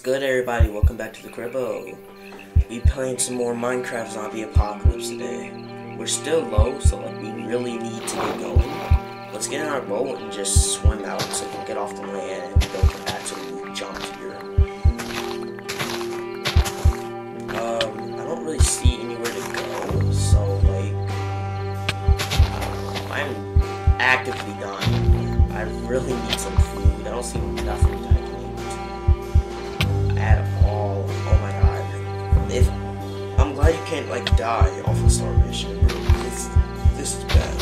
What's good, everybody? Welcome back to the cribbo. We playing some more Minecraft Zombie Apocalypse today. We're still low, so like we really need to get going. Let's get in our boat and just swim out so we can get off the land and go to jump here. Um, I don't really see anywhere to go, so like I'm actively dying. I really need some food. I don't see nothing. Dying. if I'm glad you can't like die off of starvation, bro. This this is bad.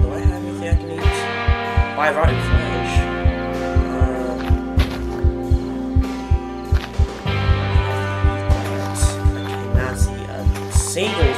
Do I have anything I can eat? Buy rotten flesh. I cannot see a single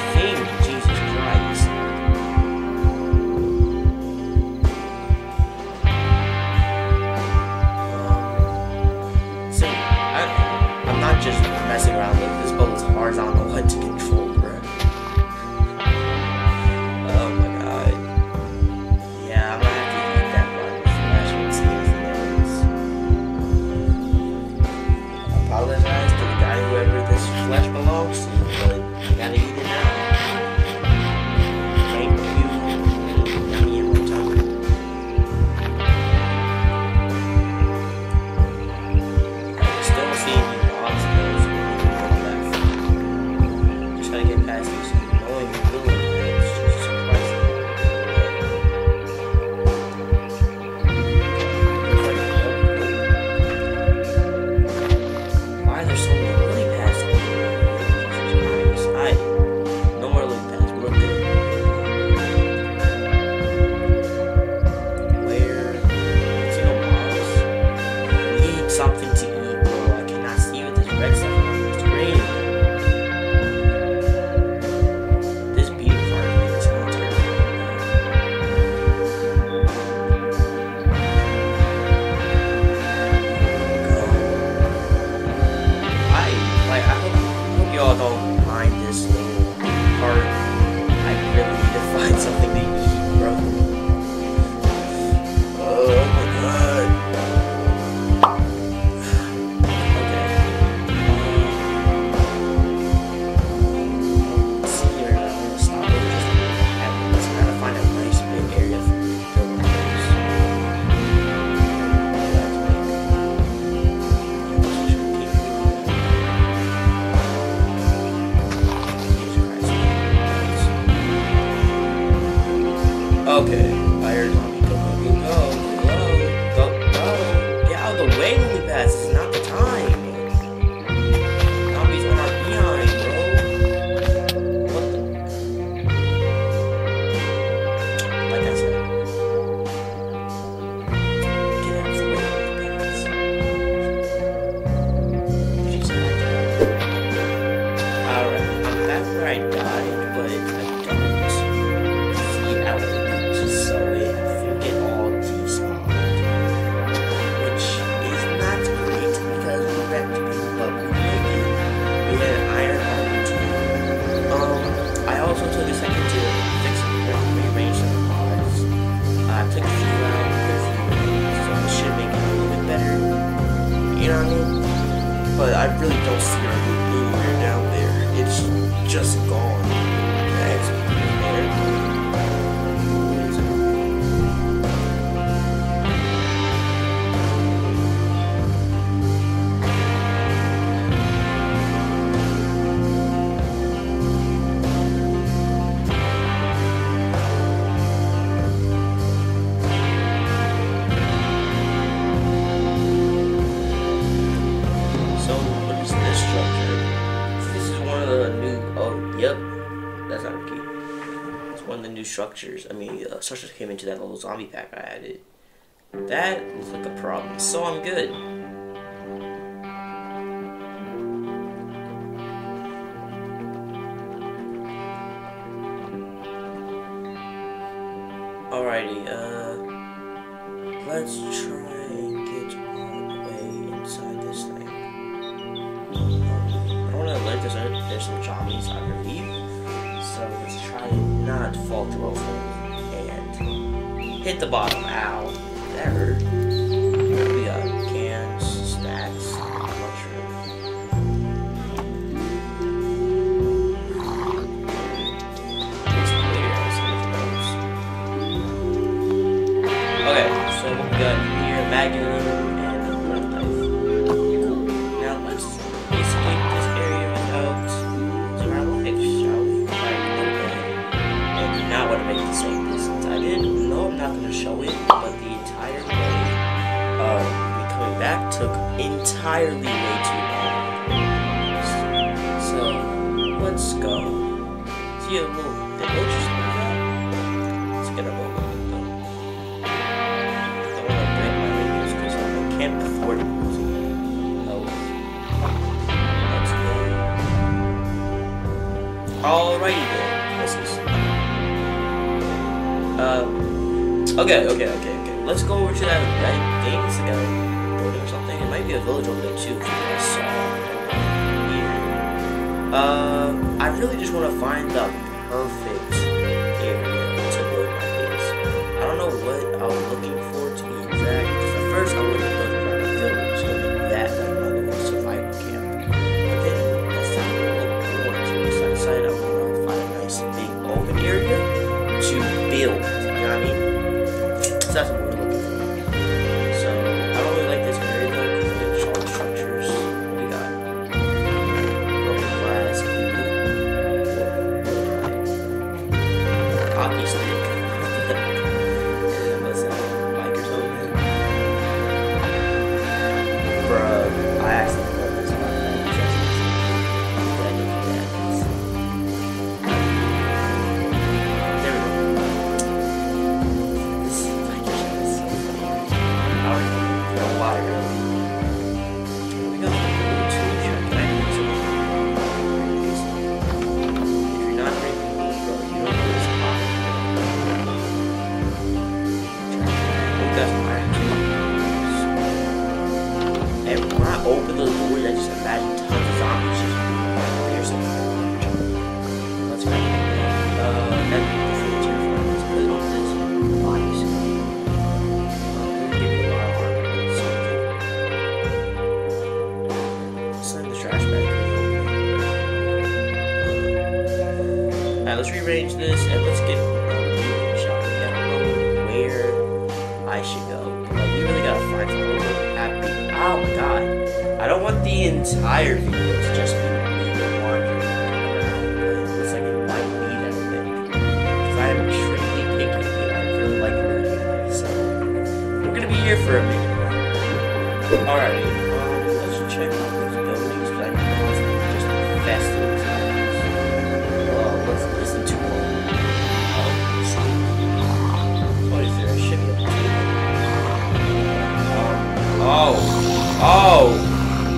structures. I mean, uh, structures came into that little zombie pack I added. That looks like a problem, so I'm good. Alrighty, uh... Let's try... the bottom. See a little bit interesting. Let's get a little bit though. I want to break my fingers because I can't afford it. Let's go. Alrighty then. This is. Uh. Okay, okay, okay, okay. Let's go over to that red thing. It's a building something. It might be a village over there too. I saw. Uh, I really just want to find the perfect rearrange this and let's get. I don't know where I should go. Like, we really gotta find something happy. Oh my god. I don't want the entire video to just be me wandering around. Like,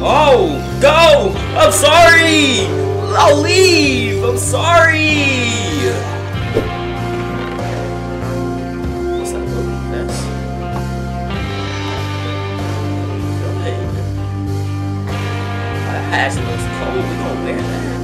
oh, go! I'm sorry! I'll leave! I'm sorry! What's that look? That's... My hat looks cold. We gonna wear that.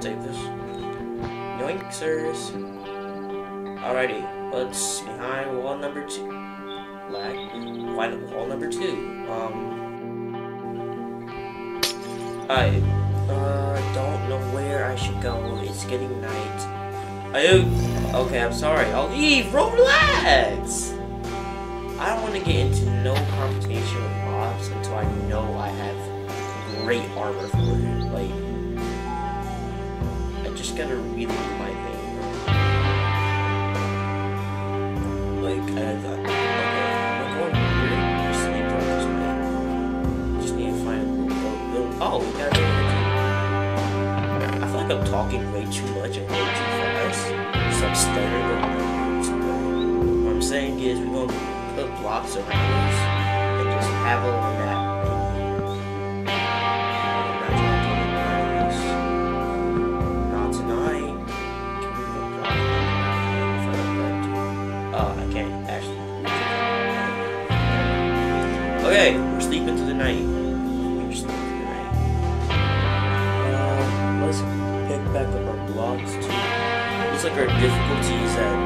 Take this. Yoink, sirs. Alrighty, let's behind wall number two. Lag. Find wall number two. Um. I uh don't know where I should go. It's getting night. I okay. I'm sorry. I'll leave. Relax. I don't want to get into no confrontation with mobs until I know I have great armor for it. Like, just gotta really my it. Like, I thought, okay, we're going to sleep on this man. Just need to find a little. Oh, we gotta do it. I feel like I'm talking way too much and way too fast. So I'm stuttering. What I'm saying is, we're gonna put blocks around us and just have a little. Okay, we're sleeping to the night. We're sleeping to the night. Uh, let's pick back up our blogs too. Looks like our difficulty is at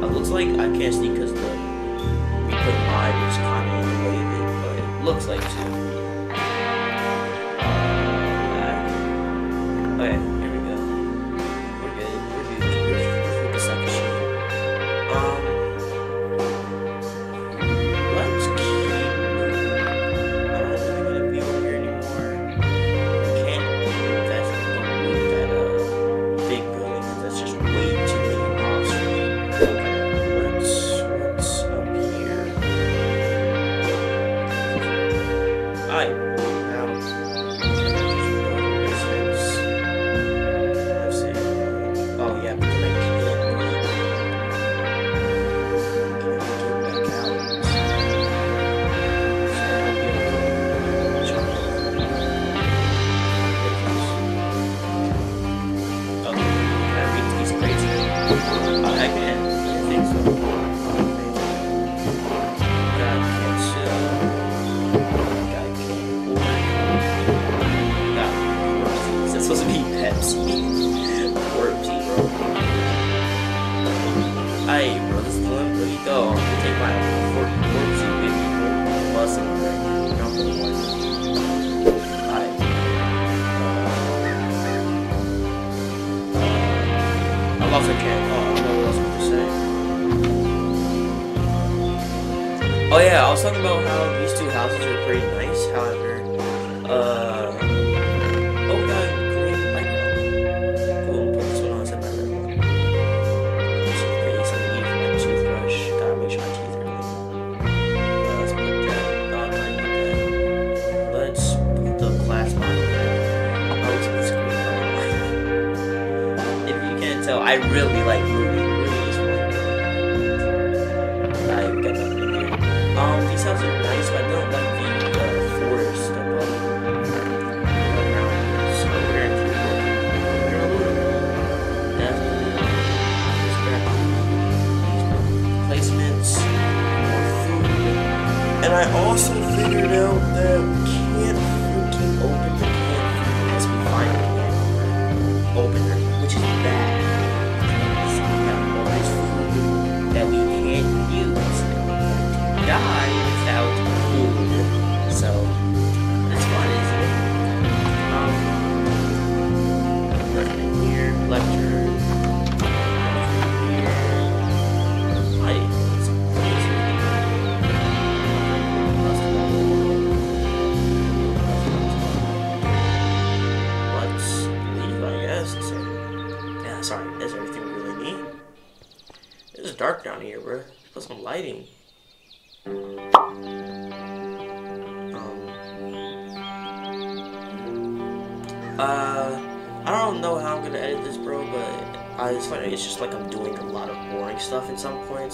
two. It looks like I can't sleep because the we put live is kind of in the way of it, but it looks like two. Oh yeah, I was talking about how these two houses are pretty nice, however, uh,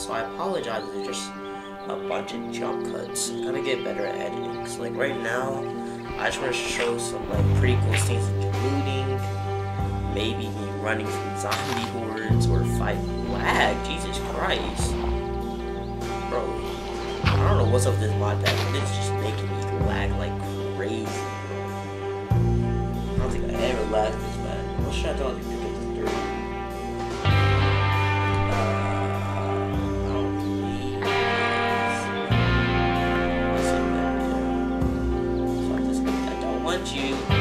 so I apologize if just a bunch of jump cuts. I'm gonna get better at editing, because like right now, I just want to show some like pretty cool scenes, including maybe me running from zombie hordes or fight lag. Ah, Jesus Christ, bro! I don't know what's up with this mod pack, but it's just making me lag like crazy. I don't think I ever lagged this bad. What should I do? you.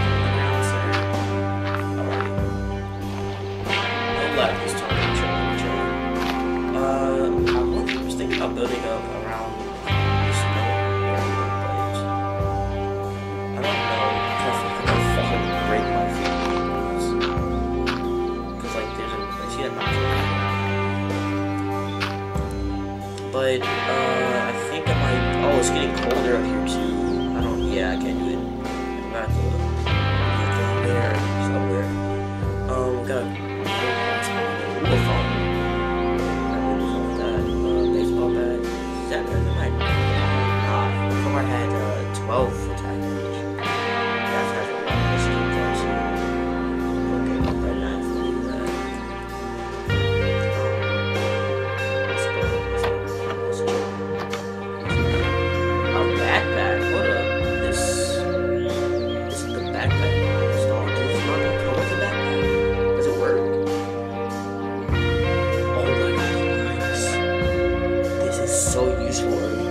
so useful.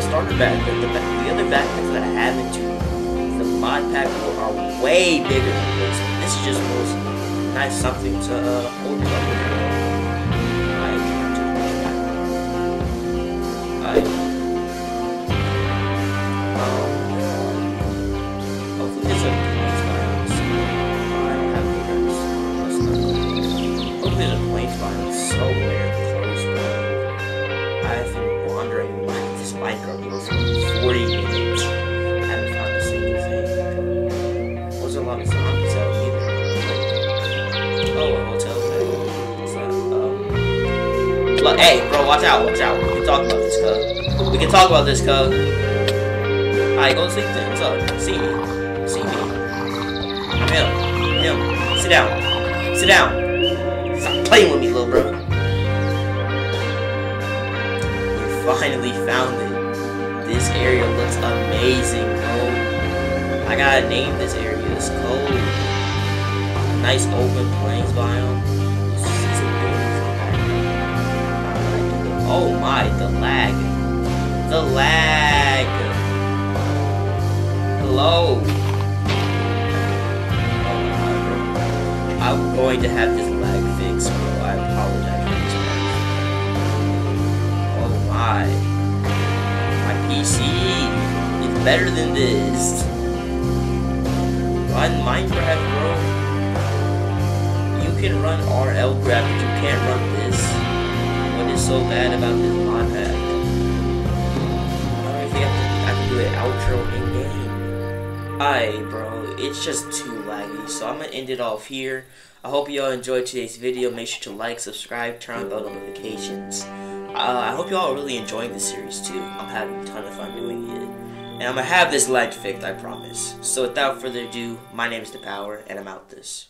Starter. The, the, the other backpacks that I have into the mod pack are way bigger than this. This is just nice something to uh, hold up with. I, I Hey, bro, watch out, watch out. We can talk about this, cuz. We can talk about this, cuz. Alright, go sleep. What's up? See me. See me. Him. Him. Sit down. Sit down. Stop playing with me, little bro. We finally found it. This area looks amazing, bro. I gotta name this area. It's cold. Nice open plains biome. Oh my, the lag. The lag. Hello. I'm going to have this lag fixed, bro. I apologize for this Oh my. My PC is better than this. Run Minecraft, bro. You can run RL but you can't run this is so bad about this mod pack. I don't think I can, do an outro in game. Alright, bro, it's just too laggy, so I'm gonna end it off here. I hope you all enjoyed today's video. Make sure to like, subscribe, turn on bell notifications. Uh, I hope you all are really enjoying this series too. I'm having a ton of fun doing it. And I'm gonna have this lag fixed, I promise. So without further ado, my name is Da Power, and I'm out this.